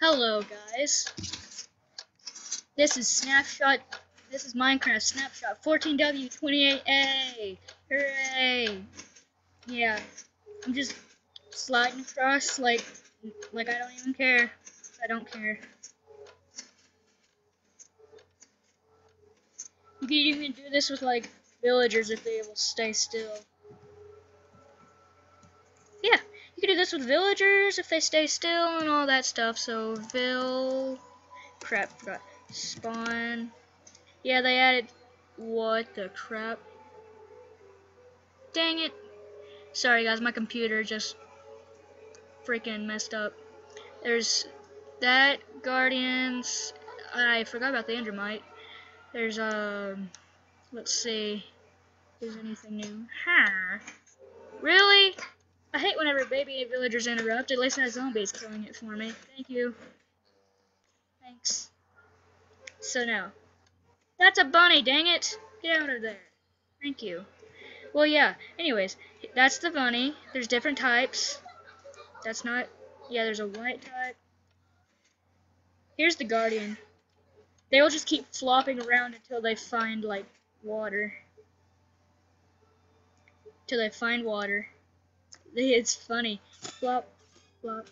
Hello guys. This is Snapshot this is Minecraft Snapshot 14W28A. Hooray! Yeah. I'm just sliding across like like I don't even care. I don't care. You can even do this with like villagers if they will stay still. This with villagers if they stay still and all that stuff. So vill... crap forgot spawn. Yeah, they added what the crap. Dang it. Sorry guys, my computer just freaking messed up. There's that Guardians. I forgot about the Endermite. There's um let's see. Is anything new? Huh. Really? I hate whenever baby villagers interrupt. At least that zombie is killing it for me. Thank you. Thanks. So now. That's a bunny, dang it! Get out of there. Thank you. Well, yeah. Anyways, that's the bunny. There's different types. That's not... Yeah, there's a white type. Here's the guardian. They will just keep flopping around until they find, like, water. Till they find water. It's funny. Flop, flop.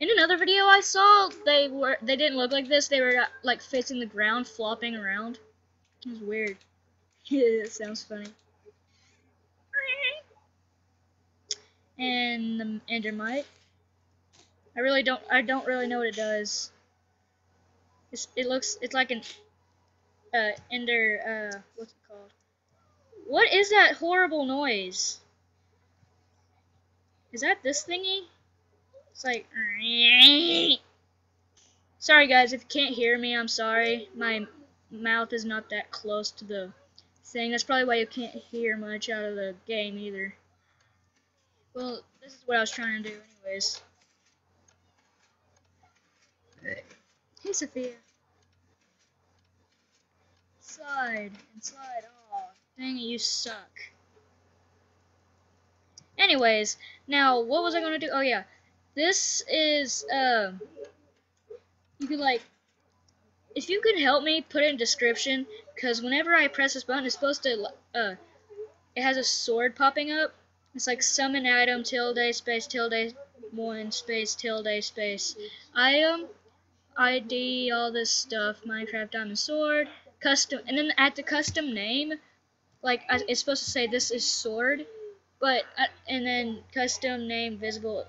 In another video I saw, they were they didn't look like this. They were like facing the ground, flopping around. It was weird. Yeah, that sounds funny. And the endermite. I really don't. I don't really know what it does. It's, it looks. It's like an uh, ender. Uh, what's it called? What is that horrible noise? Is that this thingy? It's like. Sorry guys, if you can't hear me, I'm sorry. My mouth is not that close to the thing. That's probably why you can't hear much out of the game either. Well, this is what I was trying to do anyways. Hey, Sophia. Slide and slide. Oh, dang it, you suck. Anyways, now what was I gonna do? Oh yeah, this is um. You could like, if you could help me, put it in description, because whenever I press this button, it's supposed to uh, it has a sword popping up. It's like summon item tilde space tilde one space tilde space item ID, all this stuff, Minecraft Diamond Sword, custom, and then at the custom name, like it's supposed to say this is sword, but uh, and then custom name visible,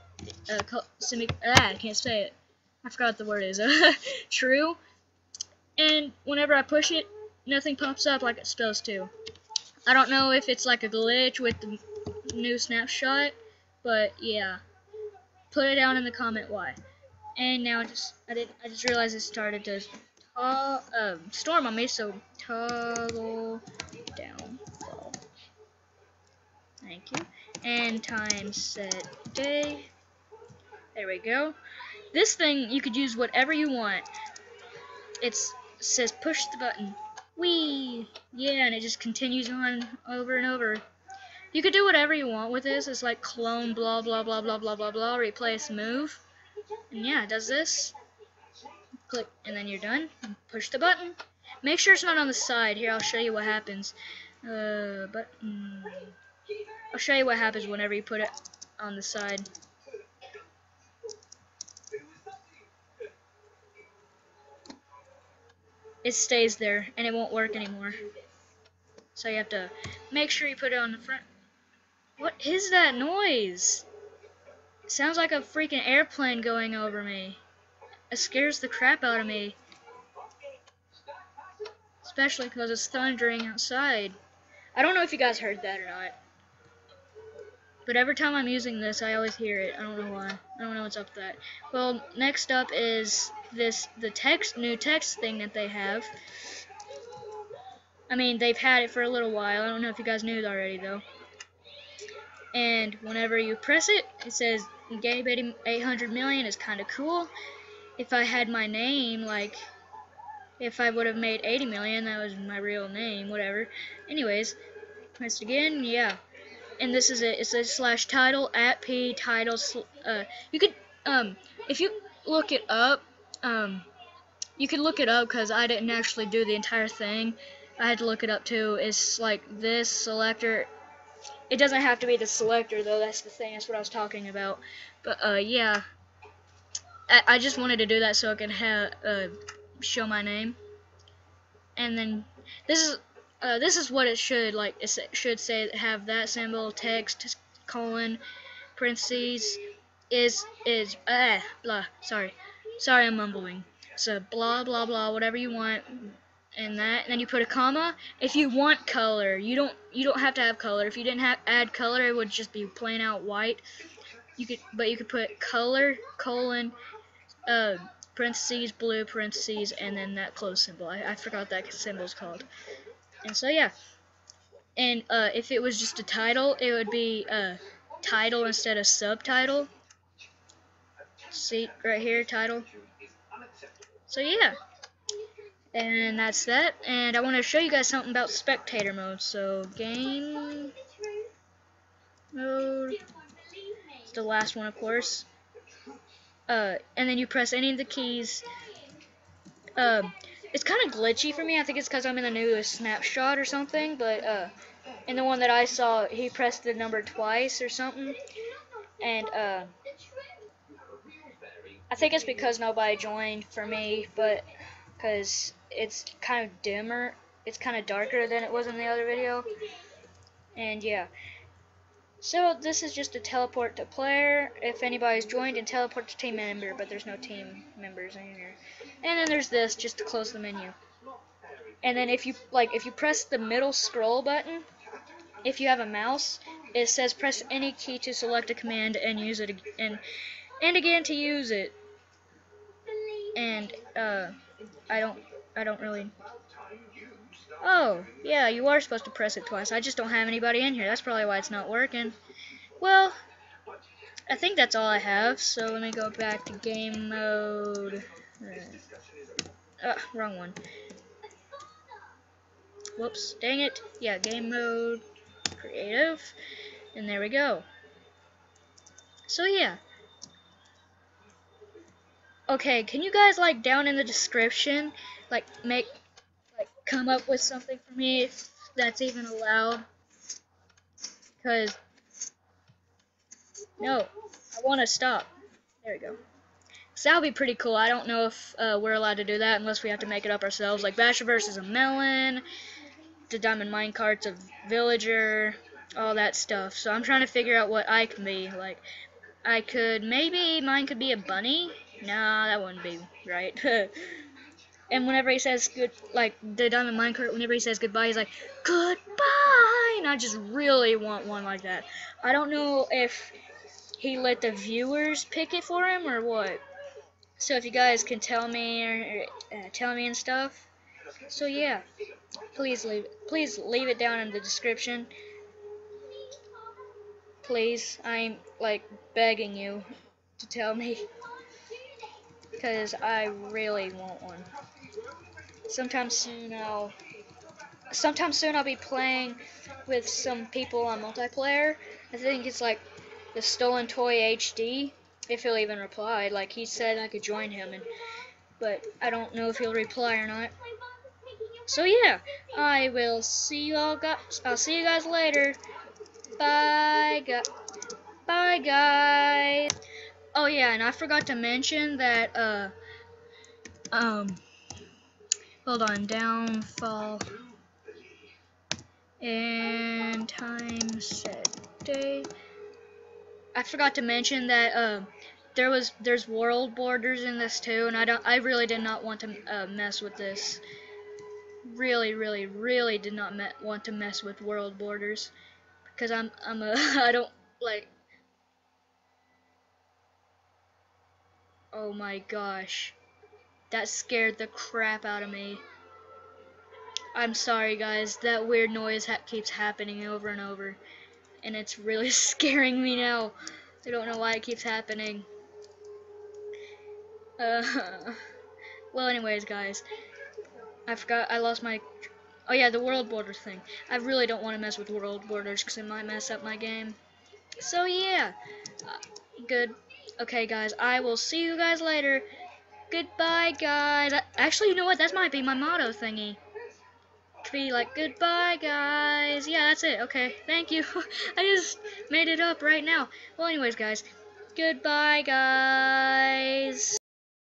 uh, semi. Ah, I can't say it. I forgot what the word is. True. And whenever I push it, nothing pops up like it's supposed to. I don't know if it's like a glitch with the new snapshot, but yeah. Put it down in the comment why. And now just I did I just realized it started to uh, storm on me, so toggle down. Thank you. And time set day. There we go. This thing you could use whatever you want. It's, it says push the button. Wee! Yeah, and it just continues on over and over. You could do whatever you want with this. It's like clone blah blah blah blah blah blah blah replace move. And yeah, it does this. Click, and then you're done. Push the button. Make sure it's not on the side. Here, I'll show you what happens. Uh, but mm, I'll show you what happens whenever you put it on the side. It stays there, and it won't work anymore. So you have to make sure you put it on the front. What is that noise? Sounds like a freaking airplane going over me. It scares the crap out of me. Especially because it's thundering outside. I don't know if you guys heard that or not. But every time I'm using this, I always hear it. I don't know why. I don't know what's up with that. Well, next up is this the text new text thing that they have. I mean, they've had it for a little while. I don't know if you guys knew it already, though. And whenever you press it, it says Gabe 800 million is kind of cool. If I had my name, like, if I would have made 80 million, that was my real name, whatever. Anyways, press again, yeah. And this is it. It says slash title at p title. Uh, you could um if you look it up, um, you can look it up because I didn't actually do the entire thing. I had to look it up too. It's like this selector. It doesn't have to be the selector though. That's the thing. That's what I was talking about. But uh, yeah. I, I just wanted to do that so I could have uh, show my name. And then this is uh, this is what it should like. It should say have that symbol text colon parentheses is is ah blah. Sorry, sorry I'm mumbling. So blah blah blah whatever you want and that and then you put a comma if you want color you don't you don't have to have color if you didn't have add color it would just be plain out white you could but you could put color colon uh parentheses blue parentheses and then that close symbol I, I forgot that symbol is called and so yeah and uh, if it was just a title it would be uh, title instead of subtitle see right here title so yeah and that's that. And I want to show you guys something about spectator mode. So game mode. It's the last one, of course. Uh, and then you press any of the keys. Uh, it's kind of glitchy for me. I think it's because I'm in the newest snapshot or something. But uh, in the one that I saw, he pressed the number twice or something. And uh, I think it's because nobody joined for me, but because it's kind of dimmer. It's kind of darker than it was in the other video. And yeah. So this is just a teleport to player if anybody's joined and teleport to team member, but there's no team members in here. And then there's this just to close the menu. And then if you like if you press the middle scroll button, if you have a mouse, it says press any key to select a command and use it and and again to use it. And uh I don't I don't really... Oh, yeah, you are supposed to press it twice. I just don't have anybody in here. That's probably why it's not working. Well, I think that's all I have. So let me go back to game mode. Uh, wrong one. Whoops, dang it. Yeah, game mode, creative, and there we go. So yeah. Okay, can you guys like down in the description like make come up with something for me if that's even allowed. Because no I want to stop. There we go. So that would be pretty cool. I don't know if uh, we're allowed to do that unless we have to make it up ourselves like Basher versus a melon the diamond minecarts of villager all that stuff. So I'm trying to figure out what I can be like I could maybe mine could be a bunny? No that wouldn't be right And whenever he says good, like the Diamond Minecart, whenever he says goodbye, he's like, goodbye! And I just really want one like that. I don't know if he let the viewers pick it for him or what. So if you guys can tell me or, uh, tell me and stuff. So yeah, please leave please leave it down in the description. Please, I'm like begging you to tell me because I really want one sometime soon I'll sometime soon I'll be playing with some people on multiplayer. I think it's like the Stolen Toy HD. If he'll even reply, like he said, I could join him, and but I don't know if he'll reply or not. So yeah, I will see you all guys. I'll see you guys later. Bye, guys. Bye, guys. Oh yeah, and I forgot to mention that uh um hold on, downfall and time set day. I forgot to mention that uh, there was there's world borders in this too, and I don't I really did not want to uh, mess with this. Really, really, really did not want to mess with world borders because I'm I'm a I don't like. Oh my gosh. That scared the crap out of me. I'm sorry guys, that weird noise ha keeps happening over and over. And it's really scaring me now. I don't know why it keeps happening. Uh, well anyways guys, I forgot, I lost my, oh yeah, the world borders thing. I really don't want to mess with world borders because it might mess up my game. So yeah, uh, good. Okay guys, I will see you guys later. Goodbye, guys. Actually, you know what? That might be my motto thingy. Could be like, goodbye, guys. Yeah, that's it. Okay, thank you. I just made it up right now. Well, anyways, guys, goodbye, guys.